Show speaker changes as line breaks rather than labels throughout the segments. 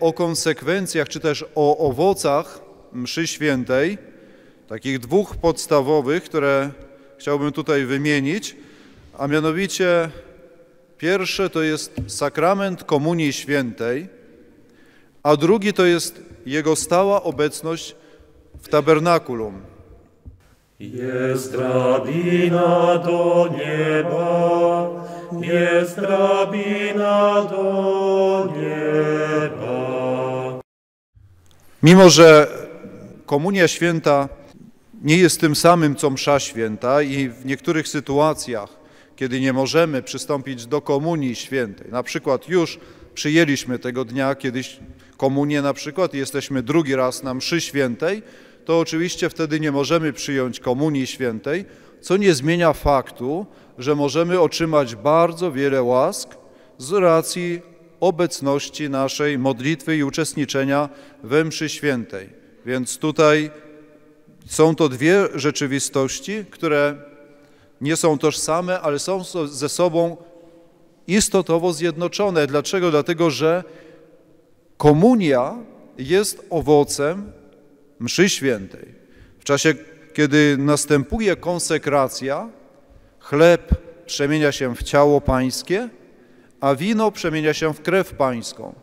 o konsekwencjach czy też o owocach mszy świętej, takich dwóch podstawowych, które chciałbym tutaj wymienić, a mianowicie pierwsze to jest sakrament Komunii Świętej, a drugi to jest jego stała obecność w tabernakulum.
Jest drabina do nieba, jest drabina do nieba.
Mimo, że Komunia Święta nie jest tym samym, co msza święta i w niektórych sytuacjach, kiedy nie możemy przystąpić do Komunii Świętej, na przykład już przyjęliśmy tego dnia kiedyś komunię na przykład i jesteśmy drugi raz na mszy świętej, to oczywiście wtedy nie możemy przyjąć Komunii Świętej, co nie zmienia faktu, że możemy otrzymać bardzo wiele łask z racji obecności naszej modlitwy i uczestniczenia we mszy świętej. Więc tutaj są to dwie rzeczywistości, które nie są tożsame, ale są ze sobą istotowo zjednoczone. Dlaczego? Dlatego, że komunia jest owocem mszy świętej. W czasie, kiedy następuje konsekracja, chleb przemienia się w ciało pańskie, a wino przemienia się w krew pańską,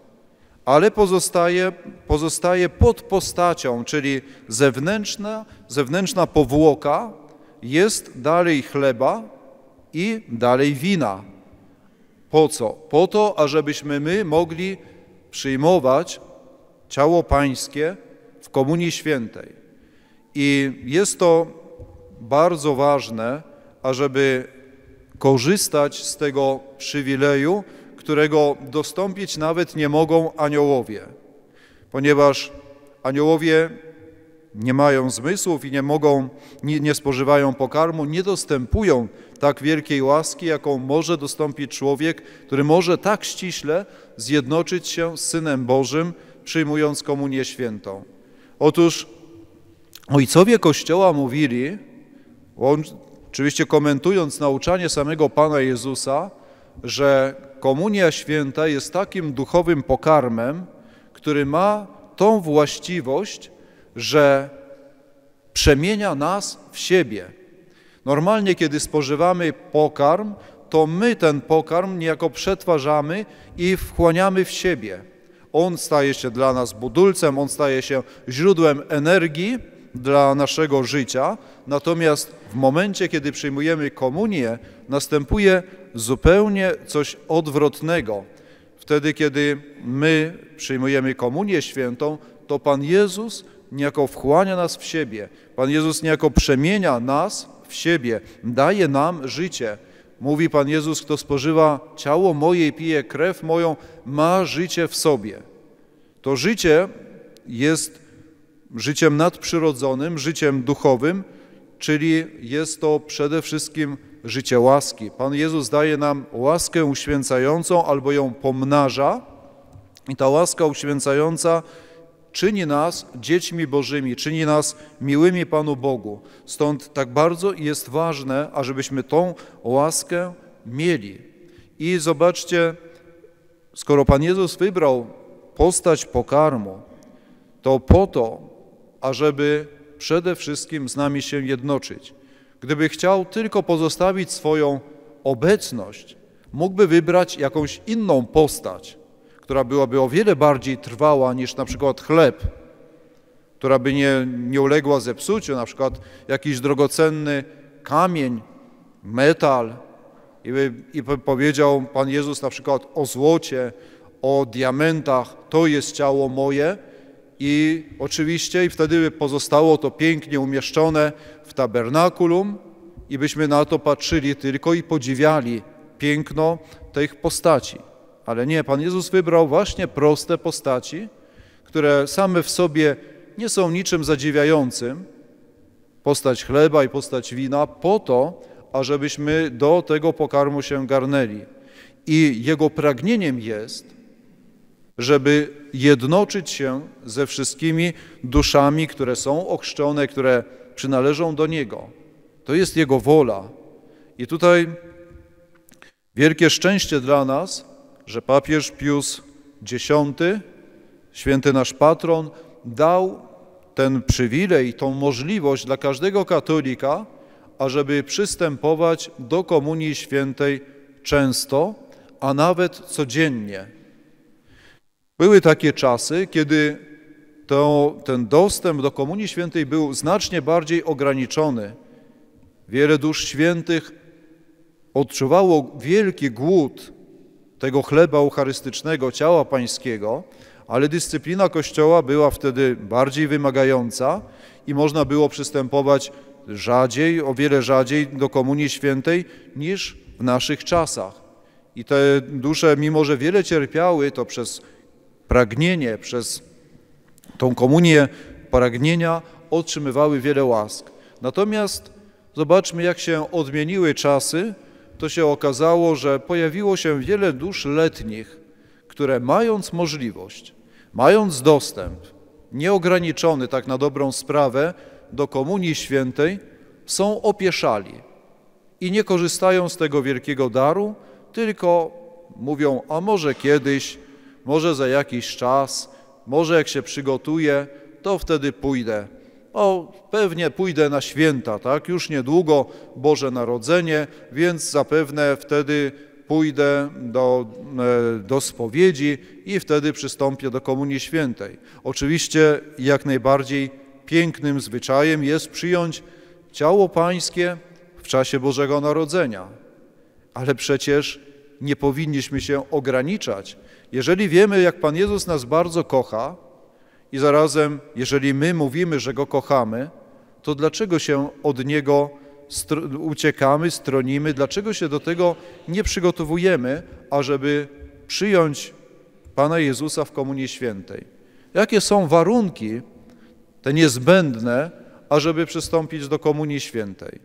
ale pozostaje, pozostaje pod postacią, czyli zewnętrzna, zewnętrzna powłoka jest dalej chleba i dalej wina. Po co? Po to, ażebyśmy my mogli przyjmować ciało pańskie w Komunii Świętej. I jest to bardzo ważne, ażeby korzystać z tego przywileju, którego dostąpić nawet nie mogą aniołowie, ponieważ aniołowie nie mają zmysłów i nie mogą, nie, nie, spożywają pokarmu, nie dostępują tak wielkiej łaski, jaką może dostąpić człowiek, który może tak ściśle zjednoczyć się z Synem Bożym, przyjmując komunię świętą. Otóż ojcowie Kościoła mówili, oczywiście komentując nauczanie samego Pana Jezusa, że komunia święta jest takim duchowym pokarmem, który ma tą właściwość, że przemienia nas w siebie. Normalnie, kiedy spożywamy pokarm, to my ten pokarm niejako przetwarzamy i wchłaniamy w siebie. On staje się dla nas budulcem, on staje się źródłem energii dla naszego życia, natomiast w momencie, kiedy przyjmujemy komunię, następuje zupełnie coś odwrotnego. Wtedy, kiedy my przyjmujemy komunię świętą, to Pan Jezus niejako wchłania nas w siebie. Pan Jezus niejako przemienia nas w siebie, daje nam życie. Mówi Pan Jezus, kto spożywa ciało moje i pije krew moją, ma życie w sobie. To życie jest życiem nadprzyrodzonym, życiem duchowym, czyli jest to przede wszystkim życie łaski. Pan Jezus daje nam łaskę uświęcającą albo ją pomnaża i ta łaska uświęcająca czyni nas dziećmi Bożymi, czyni nas miłymi Panu Bogu. Stąd tak bardzo jest ważne, ażebyśmy tą łaskę mieli. I zobaczcie, skoro Pan Jezus wybrał postać pokarmu, to po to, ażeby przede wszystkim z nami się jednoczyć. Gdyby chciał tylko pozostawić swoją obecność, mógłby wybrać jakąś inną postać, która byłaby o wiele bardziej trwała niż na przykład chleb, która by nie, nie uległa zepsuciu, na przykład jakiś drogocenny kamień, metal. I, by, I powiedział Pan Jezus na przykład o złocie, o diamentach, to jest ciało moje. I oczywiście i wtedy by pozostało to pięknie umieszczone w tabernakulum i byśmy na to patrzyli tylko i podziwiali piękno tych postaci. Ale nie, Pan Jezus wybrał właśnie proste postaci, które same w sobie nie są niczym zadziwiającym, postać chleba i postać wina, po to, ażebyśmy do tego pokarmu się garnęli. I jego pragnieniem jest, żeby jednoczyć się ze wszystkimi duszami, które są ochrzczone, które przynależą do Niego. To jest Jego wola. I tutaj wielkie szczęście dla nas, że papież Pius X święty nasz patron, dał ten przywilej, tą możliwość dla każdego katolika, ażeby przystępować do Komunii Świętej często, a nawet codziennie. Były takie czasy, kiedy to, ten dostęp do Komunii Świętej był znacznie bardziej ograniczony. Wiele dusz świętych odczuwało wielki głód tego chleba eucharystycznego, ciała pańskiego, ale dyscyplina Kościoła była wtedy bardziej wymagająca i można było przystępować rzadziej, o wiele rzadziej do Komunii Świętej niż w naszych czasach. I te dusze, mimo że wiele cierpiały, to przez pragnienie, przez tą komunię pragnienia otrzymywały wiele łask. Natomiast zobaczmy, jak się odmieniły czasy, to się okazało, że pojawiło się wiele dusz letnich, które mając możliwość, mając dostęp nieograniczony tak na dobrą sprawę do Komunii Świętej, są opieszali i nie korzystają z tego wielkiego daru, tylko mówią, a może kiedyś, może za jakiś czas, może jak się przygotuję, to wtedy pójdę. O, pewnie pójdę na święta, tak? Już niedługo Boże Narodzenie, więc zapewne wtedy pójdę do, e, do spowiedzi i wtedy przystąpię do Komunii Świętej. Oczywiście jak najbardziej pięknym zwyczajem jest przyjąć ciało Pańskie w czasie Bożego Narodzenia. Ale przecież nie powinniśmy się ograniczać. Jeżeli wiemy, jak Pan Jezus nas bardzo kocha i zarazem, jeżeli my mówimy, że Go kochamy, to dlaczego się od Niego uciekamy, stronimy? Dlaczego się do tego nie przygotowujemy, ażeby przyjąć Pana Jezusa w Komunii Świętej? Jakie są warunki te niezbędne, ażeby przystąpić do Komunii Świętej?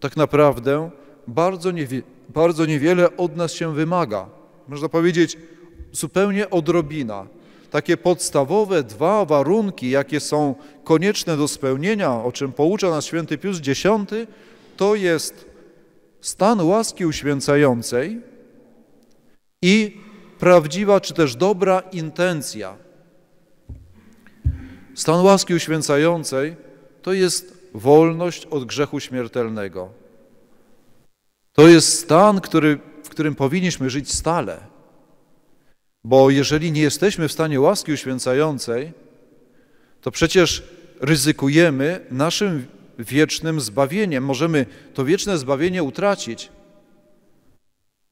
Tak naprawdę bardzo, niewie, bardzo niewiele od nas się wymaga. Można powiedzieć zupełnie odrobina. Takie podstawowe dwa warunki, jakie są konieczne do spełnienia, o czym poucza nas święty Pius X, to jest stan łaski uświęcającej i prawdziwa czy też dobra intencja. Stan łaski uświęcającej to jest wolność od grzechu śmiertelnego. To jest stan, który, w którym powinniśmy żyć stale. Bo jeżeli nie jesteśmy w stanie łaski uświęcającej, to przecież ryzykujemy naszym wiecznym zbawieniem. Możemy to wieczne zbawienie utracić.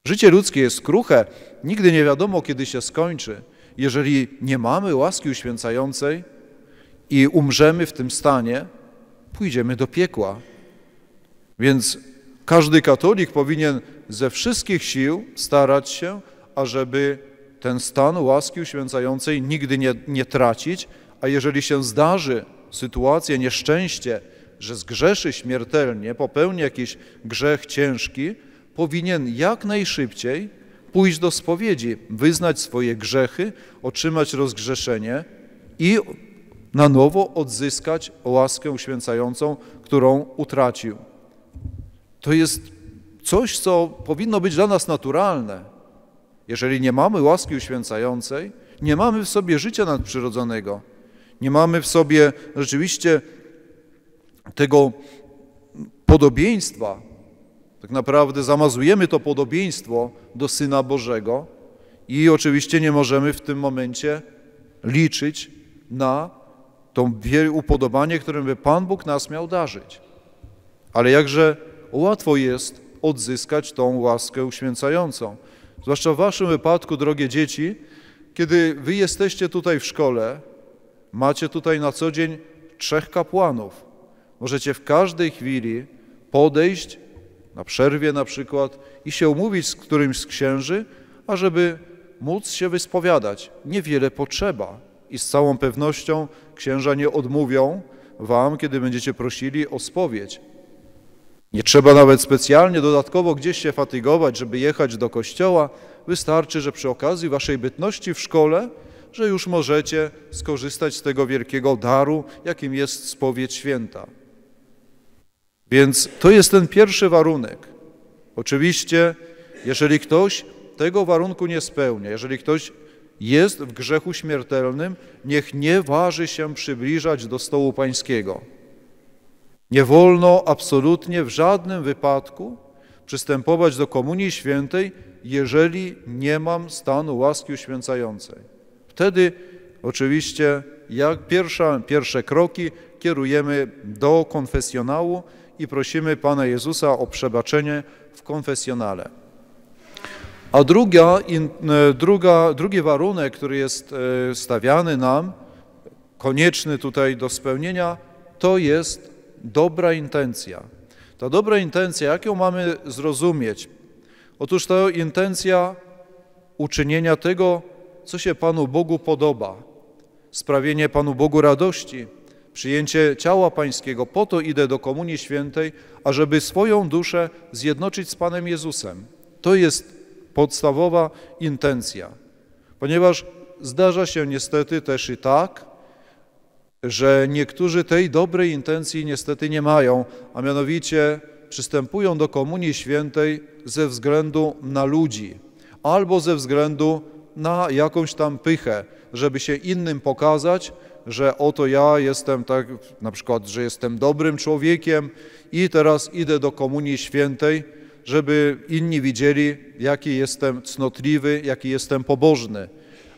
Życie ludzkie jest kruche, nigdy nie wiadomo, kiedy się skończy. Jeżeli nie mamy łaski uświęcającej i umrzemy w tym stanie, pójdziemy do piekła. Więc każdy katolik powinien ze wszystkich sił starać się, ażeby ten stan łaski uświęcającej nigdy nie, nie tracić, a jeżeli się zdarzy sytuacja, nieszczęście, że zgrzeszy śmiertelnie, popełni jakiś grzech ciężki, powinien jak najszybciej pójść do spowiedzi, wyznać swoje grzechy, otrzymać rozgrzeszenie i na nowo odzyskać łaskę uświęcającą, którą utracił. To jest coś, co powinno być dla nas naturalne. Jeżeli nie mamy łaski uświęcającej, nie mamy w sobie życia nadprzyrodzonego, nie mamy w sobie rzeczywiście tego podobieństwa, tak naprawdę zamazujemy to podobieństwo do Syna Bożego i oczywiście nie możemy w tym momencie liczyć na to upodobanie, którym by Pan Bóg nas miał darzyć. Ale jakże łatwo jest odzyskać tą łaskę uświęcającą. Zwłaszcza w waszym wypadku, drogie dzieci, kiedy wy jesteście tutaj w szkole, macie tutaj na co dzień trzech kapłanów. Możecie w każdej chwili podejść, na przerwie na przykład, i się umówić z którymś z księży, ażeby móc się wyspowiadać. Niewiele potrzeba i z całą pewnością księża nie odmówią wam, kiedy będziecie prosili o spowiedź. Nie trzeba nawet specjalnie dodatkowo gdzieś się fatygować, żeby jechać do kościoła. Wystarczy, że przy okazji waszej bytności w szkole, że już możecie skorzystać z tego wielkiego daru, jakim jest spowiedź święta. Więc to jest ten pierwszy warunek. Oczywiście, jeżeli ktoś tego warunku nie spełnia, jeżeli ktoś jest w grzechu śmiertelnym, niech nie waży się przybliżać do stołu pańskiego. Nie wolno absolutnie w żadnym wypadku przystępować do Komunii Świętej, jeżeli nie mam stanu łaski uświęcającej. Wtedy oczywiście jak pierwsza, pierwsze kroki kierujemy do konfesjonału i prosimy Pana Jezusa o przebaczenie w konfesjonale. A druga, e, druga, drugi warunek, który jest e, stawiany nam, konieczny tutaj do spełnienia, to jest dobra intencja. Ta dobra intencja, jak ją mamy zrozumieć? Otóż to intencja uczynienia tego, co się Panu Bogu podoba, sprawienie Panu Bogu radości, przyjęcie ciała Pańskiego. Po to idę do Komunii Świętej, ażeby swoją duszę zjednoczyć z Panem Jezusem. To jest podstawowa intencja. Ponieważ zdarza się niestety też i tak, że niektórzy tej dobrej intencji niestety nie mają, a mianowicie przystępują do Komunii Świętej ze względu na ludzi albo ze względu na jakąś tam pychę, żeby się innym pokazać, że oto ja jestem tak, na przykład, że jestem dobrym człowiekiem i teraz idę do Komunii Świętej, żeby inni widzieli, jaki jestem cnotliwy, jaki jestem pobożny.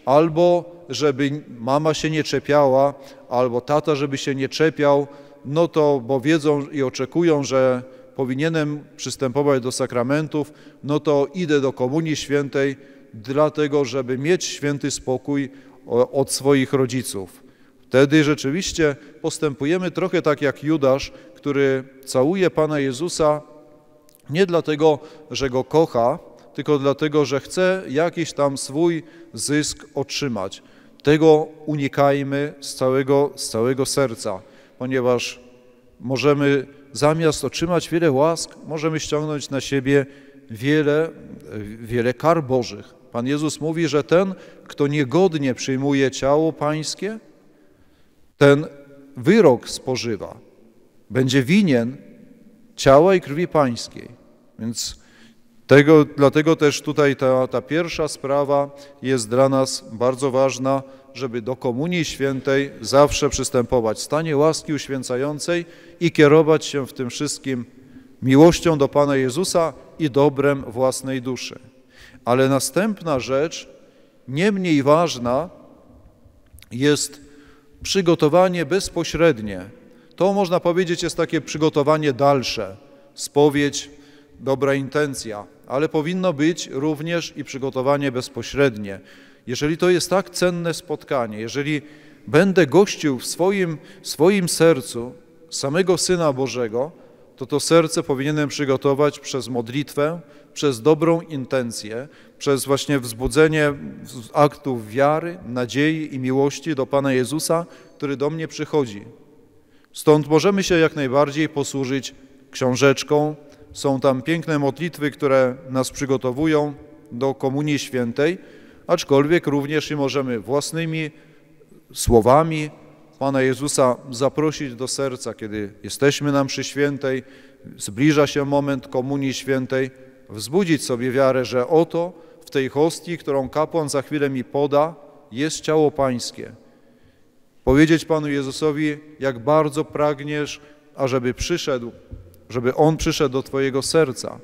Albo żeby mama się nie czepiała, albo tata, żeby się nie czepiał, no to, bo wiedzą i oczekują, że powinienem przystępować do sakramentów, no to idę do Komunii Świętej, dlatego, żeby mieć święty spokój od swoich rodziców. Wtedy rzeczywiście postępujemy trochę tak jak Judasz, który całuje Pana Jezusa nie dlatego, że go kocha, tylko dlatego, że chce jakiś tam swój zysk otrzymać. Tego unikajmy z całego, z całego serca, ponieważ możemy zamiast otrzymać wiele łask, możemy ściągnąć na siebie wiele, wiele kar Bożych. Pan Jezus mówi, że ten, kto niegodnie przyjmuje ciało pańskie, ten wyrok spożywa. Będzie winien ciała i krwi pańskiej. Więc tego, dlatego też tutaj ta, ta pierwsza sprawa jest dla nas bardzo ważna, żeby do Komunii Świętej zawsze przystępować w stanie łaski uświęcającej i kierować się w tym wszystkim miłością do Pana Jezusa i dobrem własnej duszy. Ale następna rzecz, nie mniej ważna, jest przygotowanie bezpośrednie. To można powiedzieć jest takie przygotowanie dalsze, spowiedź, dobra intencja, ale powinno być również i przygotowanie bezpośrednie. Jeżeli to jest tak cenne spotkanie, jeżeli będę gościł w swoim, swoim sercu samego Syna Bożego, to to serce powinienem przygotować przez modlitwę, przez dobrą intencję, przez właśnie wzbudzenie aktów wiary, nadziei i miłości do Pana Jezusa, który do mnie przychodzi. Stąd możemy się jak najbardziej posłużyć książeczką. Są tam piękne modlitwy, które nas przygotowują do Komunii Świętej, aczkolwiek również i możemy własnymi słowami Pana Jezusa zaprosić do serca, kiedy jesteśmy nam przy świętej, zbliża się moment Komunii Świętej, wzbudzić sobie wiarę, że oto w tej hostii, którą kapłan za chwilę mi poda, jest ciało Pańskie. Powiedzieć Panu Jezusowi, jak bardzo pragniesz, ażeby przyszedł, żeby On przyszedł do Twojego serca.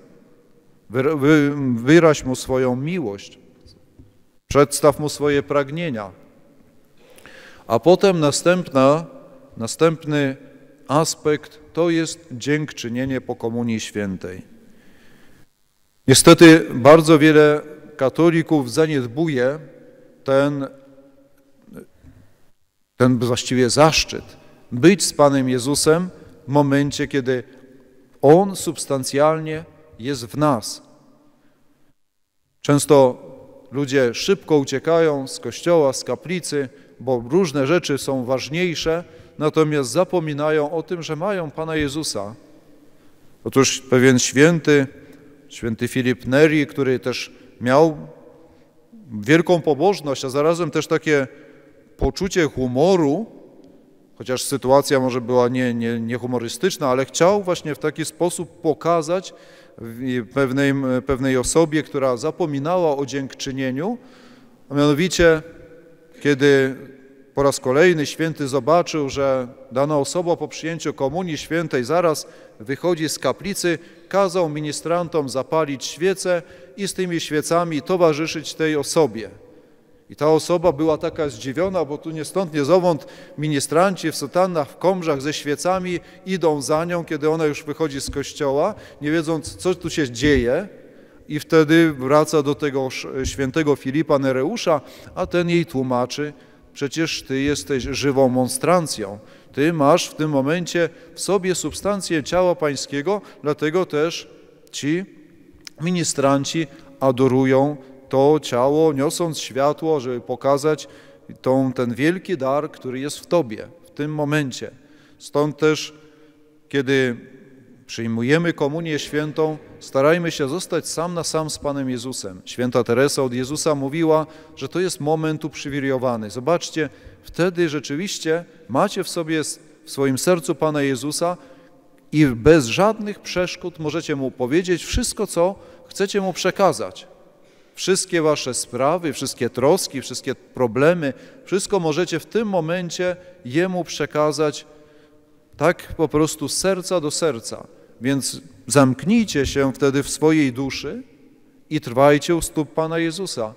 Wyraź Mu swoją miłość, przedstaw Mu swoje pragnienia. A potem następna, następny aspekt to jest dziękczynienie po Komunii Świętej. Niestety bardzo wiele katolików zaniedbuje ten, ten właściwie zaszczyt być z Panem Jezusem w momencie, kiedy On substancjalnie jest w nas. Często ludzie szybko uciekają z kościoła, z kaplicy, bo różne rzeczy są ważniejsze, natomiast zapominają o tym, że mają Pana Jezusa. Otóż pewien święty, święty Filip Neri, który też miał wielką pobożność, a zarazem też takie poczucie humoru, chociaż sytuacja może była nie, nie, nie ale chciał właśnie w taki sposób pokazać pewnej, pewnej osobie, która zapominała o dziękczynieniu, A mianowicie, kiedy po raz kolejny święty zobaczył, że dana osoba po przyjęciu komunii świętej zaraz wychodzi z kaplicy, kazał ministrantom zapalić świece i z tymi świecami towarzyszyć tej osobie. I ta osoba była taka zdziwiona, bo tu nie stąd, nie zowąd ministranci w sutannach, w komrzach ze świecami idą za nią, kiedy ona już wychodzi z kościoła, nie wiedząc, co tu się dzieje. I wtedy wraca do tego świętego Filipa Nereusza, a ten jej tłumaczy, przecież ty jesteś żywą monstrancją. Ty masz w tym momencie w sobie substancję ciała pańskiego, dlatego też ci ministranci adorują to ciało, niosąc światło, żeby pokazać tą, ten wielki dar, który jest w Tobie w tym momencie. Stąd też, kiedy przyjmujemy komunię świętą, starajmy się zostać sam na sam z Panem Jezusem. Święta Teresa od Jezusa mówiła, że to jest moment uprzywilejowany. Zobaczcie, wtedy rzeczywiście macie w sobie, w swoim sercu Pana Jezusa i bez żadnych przeszkód możecie Mu powiedzieć wszystko, co chcecie Mu przekazać. Wszystkie wasze sprawy, wszystkie troski, wszystkie problemy, wszystko możecie w tym momencie Jemu przekazać tak po prostu z serca do serca. Więc zamknijcie się wtedy w swojej duszy i trwajcie u stóp Pana Jezusa.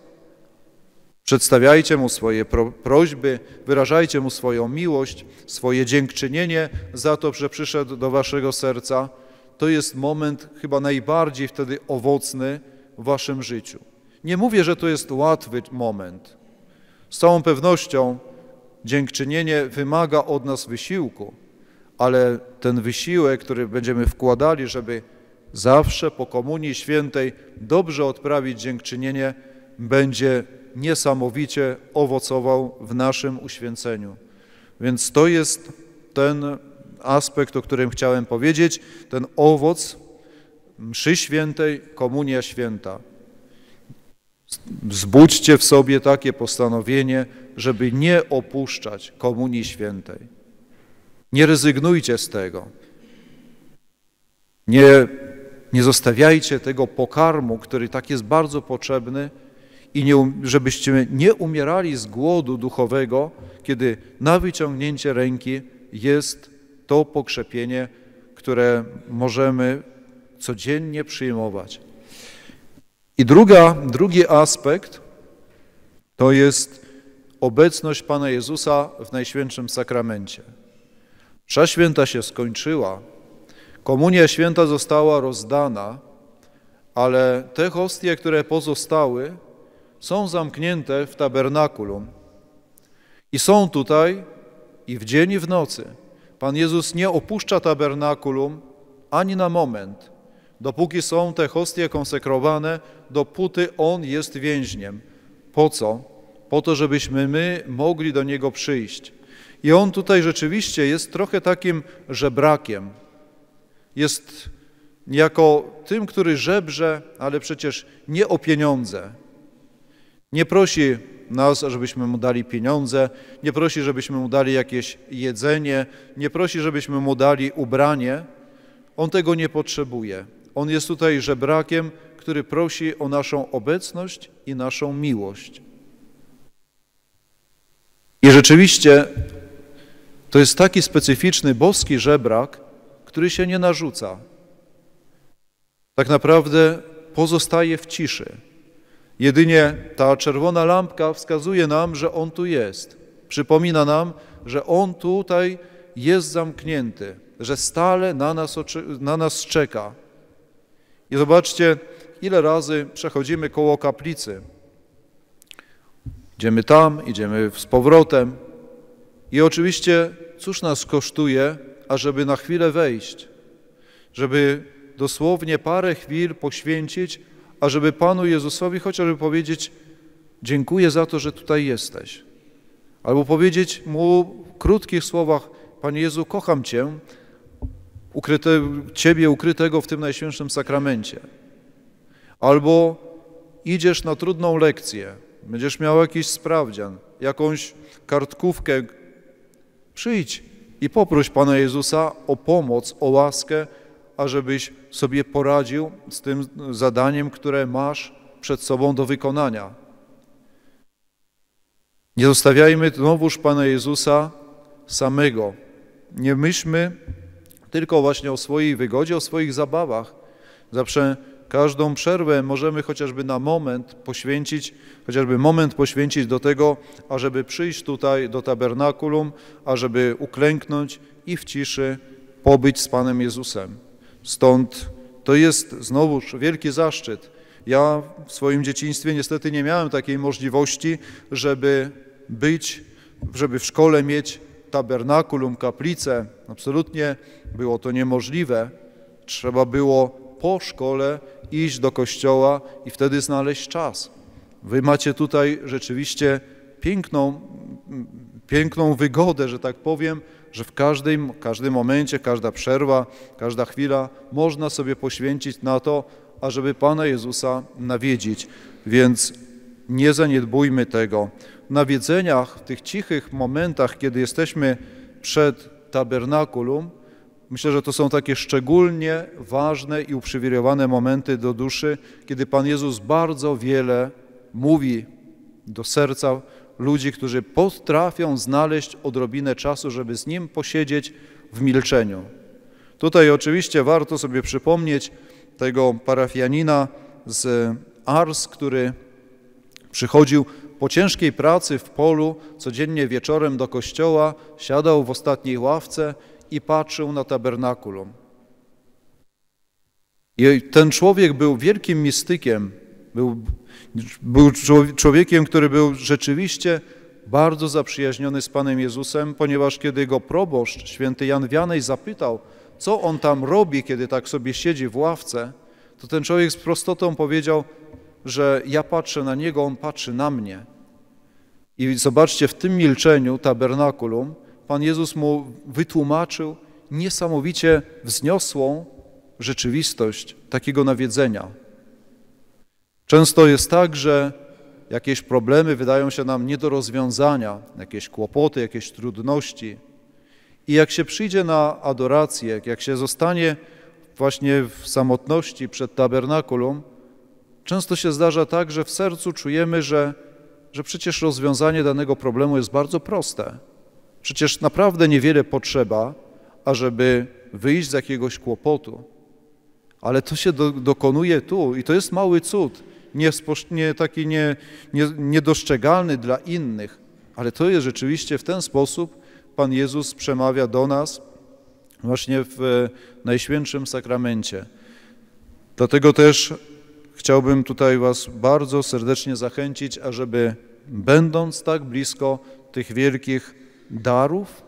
Przedstawiajcie Mu swoje prośby, wyrażajcie Mu swoją miłość, swoje dziękczynienie za to, że przyszedł do Waszego serca. To jest moment chyba najbardziej wtedy owocny w Waszym życiu. Nie mówię, że to jest łatwy moment. Z całą pewnością dziękczynienie wymaga od nas wysiłku, ale ten wysiłek, który będziemy wkładali, żeby zawsze po Komunii Świętej dobrze odprawić dziękczynienie, będzie niesamowicie owocował w naszym uświęceniu. Więc to jest ten aspekt, o którym chciałem powiedzieć, ten owoc mszy świętej, komunia święta. Zbudźcie w sobie takie postanowienie, żeby nie opuszczać Komunii Świętej. Nie rezygnujcie z tego. Nie, nie zostawiajcie tego pokarmu, który tak jest bardzo potrzebny i nie, um, żebyście nie umierali z głodu duchowego, kiedy na wyciągnięcie ręki jest to pokrzepienie, które możemy codziennie przyjmować. I druga, drugi aspekt to jest obecność Pana Jezusa w Najświętszym Sakramencie. Msza święta się skończyła, komunia święta została rozdana, ale te hostie, które pozostały, są zamknięte w tabernakulum i są tutaj i w dzień i w nocy. Pan Jezus nie opuszcza tabernakulum ani na moment – Dopóki są te hostie konsekrowane, dopóty On jest więźniem. Po co? Po to, żebyśmy my mogli do Niego przyjść. I On tutaj rzeczywiście jest trochę takim żebrakiem. Jest jako tym, który żebrze, ale przecież nie o pieniądze. Nie prosi nas, żebyśmy mu dali pieniądze, nie prosi, żebyśmy mu dali jakieś jedzenie, nie prosi, żebyśmy mu dali ubranie. On tego nie potrzebuje. On jest tutaj żebrakiem, który prosi o naszą obecność i naszą miłość. I rzeczywiście to jest taki specyficzny boski żebrak, który się nie narzuca. Tak naprawdę pozostaje w ciszy. Jedynie ta czerwona lampka wskazuje nam, że On tu jest. Przypomina nam, że On tutaj jest zamknięty, że stale na nas, na nas czeka. I zobaczcie, ile razy przechodzimy koło kaplicy. Idziemy tam, idziemy z powrotem. I oczywiście, cóż nas kosztuje, ażeby na chwilę wejść, żeby dosłownie parę chwil poświęcić, ażeby Panu Jezusowi chociażby powiedzieć: Dziękuję za to, że tutaj jesteś. Albo powiedzieć Mu w krótkich słowach: Panie Jezu, kocham Cię, ukryte, Ciebie ukrytego w tym Najświętszym Sakramencie. Albo idziesz na trudną lekcję, będziesz miał jakiś sprawdzian, jakąś kartkówkę, przyjdź i poproś Pana Jezusa o pomoc, o łaskę, ażebyś sobie poradził z tym zadaniem, które masz przed sobą do wykonania. Nie zostawiajmy znowuż Pana Jezusa samego. Nie myślmy tylko właśnie o swojej wygodzie, o swoich zabawach. Zawsze każdą przerwę możemy chociażby na moment poświęcić, chociażby moment poświęcić do tego, ażeby przyjść tutaj do tabernakulum, ażeby uklęknąć i w ciszy pobyć z Panem Jezusem. Stąd to jest znowuż wielki zaszczyt. Ja w swoim dzieciństwie niestety nie miałem takiej możliwości, żeby być, żeby w szkole mieć tabernakulum, kaplicę. Absolutnie było to niemożliwe. Trzeba było po szkole iść do kościoła i wtedy znaleźć czas. Wy macie tutaj rzeczywiście piękną, piękną wygodę, że tak powiem, że w każdym, każdym momencie, każda przerwa, każda chwila można sobie poświęcić na to, ażeby Pana Jezusa nawiedzić. Więc nie zaniedbujmy tego. Nawiedzeniach, w tych cichych momentach, kiedy jesteśmy przed tabernakulum, myślę, że to są takie szczególnie ważne i uprzywilejowane momenty do duszy, kiedy Pan Jezus bardzo wiele mówi do serca ludzi, którzy potrafią znaleźć odrobinę czasu, żeby z Nim posiedzieć w milczeniu. Tutaj oczywiście warto sobie przypomnieć tego parafianina z Ars, który przychodził po ciężkiej pracy w polu, codziennie wieczorem do kościoła, siadał w ostatniej ławce i patrzył na tabernakulum. I ten człowiek był wielkim mistykiem, był, był człowiekiem, który był rzeczywiście bardzo zaprzyjaźniony z Panem Jezusem, ponieważ kiedy go proboszcz, święty Jan Wianej, zapytał, co on tam robi, kiedy tak sobie siedzi w ławce, to ten człowiek z prostotą powiedział, że ja patrzę na niego, on patrzy na mnie. I zobaczcie, w tym milczeniu tabernakulum Pan Jezus mu wytłumaczył niesamowicie wzniosłą rzeczywistość takiego nawiedzenia. Często jest tak, że jakieś problemy wydają się nam nie do rozwiązania, jakieś kłopoty, jakieś trudności. I jak się przyjdzie na adorację, jak się zostanie właśnie w samotności przed tabernakulum, często się zdarza tak, że w sercu czujemy, że, że przecież rozwiązanie danego problemu jest bardzo proste. Przecież naprawdę niewiele potrzeba, ażeby wyjść z jakiegoś kłopotu. Ale to się do, dokonuje tu i to jest mały cud, nie, nie, taki nie, nie, niedostrzegalny dla innych, ale to jest rzeczywiście w ten sposób Pan Jezus przemawia do nas właśnie w Najświętszym Sakramencie. Dlatego też chciałbym tutaj Was bardzo serdecznie zachęcić, ażeby będąc tak blisko tych wielkich darów,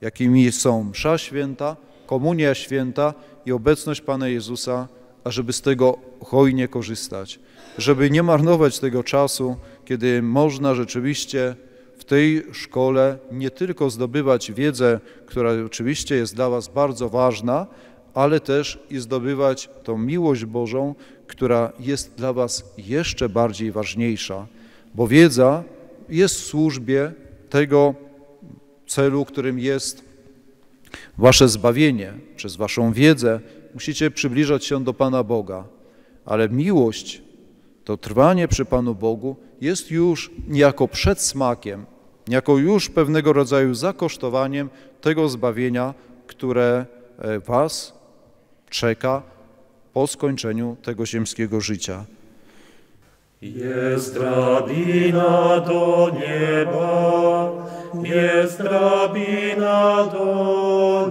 jakimi są msza święta, komunia święta i obecność Pana Jezusa, ażeby z tego hojnie korzystać, żeby nie marnować tego czasu, kiedy można rzeczywiście w tej szkole nie tylko zdobywać wiedzę, która oczywiście jest dla Was bardzo ważna, ale też i zdobywać tą miłość Bożą, która jest dla Was jeszcze bardziej ważniejsza, bo wiedza jest w służbie tego celu, którym jest Wasze zbawienie. Przez Waszą wiedzę musicie przybliżać się do Pana Boga, ale miłość, to trwanie przy Panu Bogu jest już niejako przedsmakiem, niejako już pewnego rodzaju zakosztowaniem tego zbawienia, które e, Was czeka po skończeniu tego ziemskiego życia.
Jest drabina do nieba, jest drabina do